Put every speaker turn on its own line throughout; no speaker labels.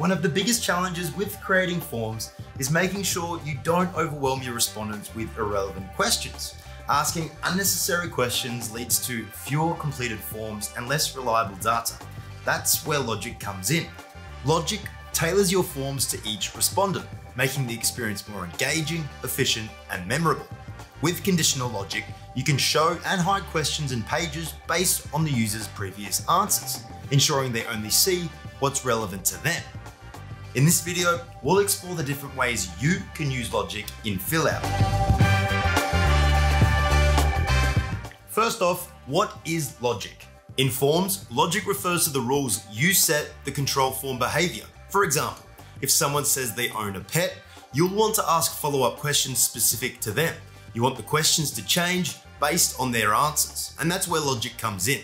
One of the biggest challenges with creating forms is making sure you don't overwhelm your respondents with irrelevant questions. Asking unnecessary questions leads to fewer completed forms and less reliable data. That's where logic comes in. Logic tailors your forms to each respondent, making the experience more engaging, efficient, and memorable. With conditional logic, you can show and hide questions and pages based on the user's previous answers, ensuring they only see what's relevant to them. In this video, we'll explore the different ways you can use logic in Fillout. First off, what is logic? In forms, logic refers to the rules you set the control form behavior. For example, if someone says they own a pet, you'll want to ask follow-up questions specific to them. You want the questions to change based on their answers, and that's where logic comes in.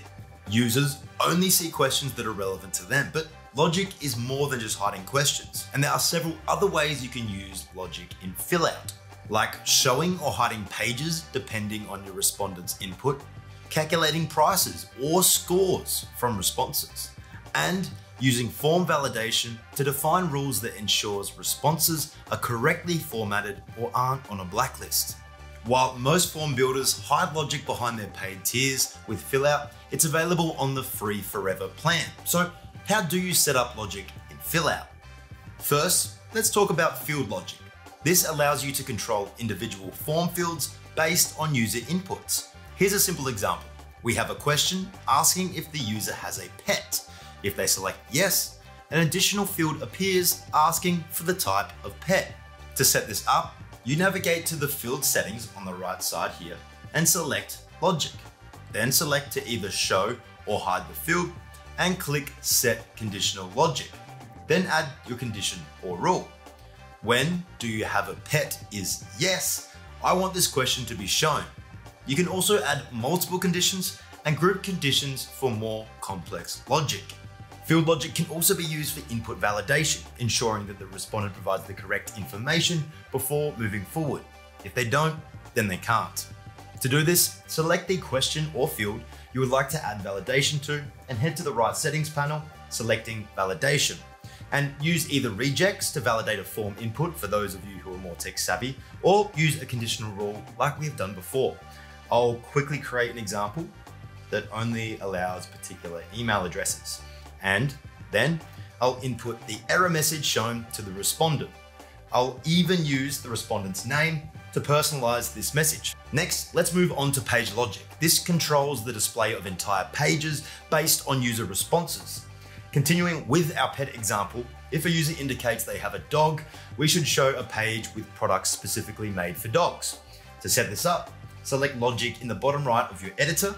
Users only see questions that are relevant to them, but logic is more than just hiding questions, and there are several other ways you can use logic in Fillout, like showing or hiding pages depending on your respondent's input, calculating prices or scores from responses, and using form validation to define rules that ensures responses are correctly formatted or aren't on a blacklist. While most form builders hide logic behind their paid tiers with Fillout, it's available on the free forever plan. So how do you set up logic in Fillout? First, let's talk about field logic. This allows you to control individual form fields based on user inputs. Here's a simple example. We have a question asking if the user has a pet. If they select yes, an additional field appears asking for the type of pet. To set this up, you navigate to the field settings on the right side here and select logic. Then select to either show or hide the field and click set conditional logic. Then add your condition or rule. When do you have a pet is yes, I want this question to be shown. You can also add multiple conditions and group conditions for more complex logic. Field logic can also be used for input validation, ensuring that the respondent provides the correct information before moving forward. If they don't, then they can't. To do this, select the question or field you would like to add validation to and head to the right settings panel, selecting validation. And use either regex to validate a form input for those of you who are more tech savvy, or use a conditional rule like we've done before. I'll quickly create an example that only allows particular email addresses. And then I'll input the error message shown to the respondent. I'll even use the respondent's name to personalize this message. Next, let's move on to page logic. This controls the display of entire pages based on user responses. Continuing with our pet example, if a user indicates they have a dog, we should show a page with products specifically made for dogs. To set this up, select logic in the bottom right of your editor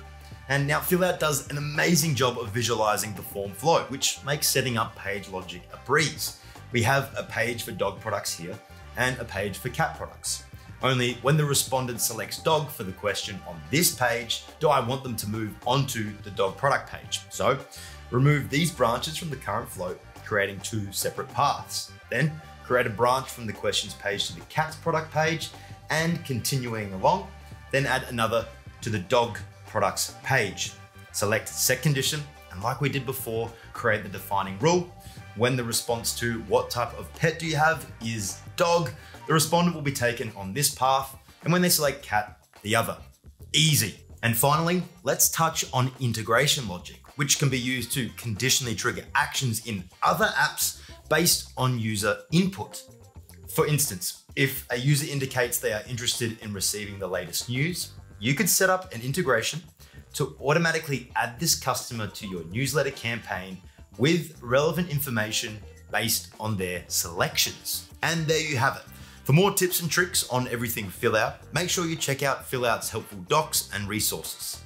and now Fillout does an amazing job of visualizing the form flow, which makes setting up page logic a breeze. We have a page for dog products here and a page for cat products. Only when the respondent selects dog for the question on this page, do I want them to move onto the dog product page. So remove these branches from the current flow, creating two separate paths. Then create a branch from the questions page to the cat's product page and continuing along, then add another to the dog products page. Select set condition, and like we did before, create the defining rule. When the response to what type of pet do you have is dog, the respondent will be taken on this path, and when they select cat, the other. Easy. And finally, let's touch on integration logic, which can be used to conditionally trigger actions in other apps based on user input. For instance, if a user indicates they are interested in receiving the latest news, you could set up an integration to automatically add this customer to your newsletter campaign with relevant information based on their selections. And there you have it. For more tips and tricks on everything Fillout, make sure you check out Fillout's helpful docs and resources.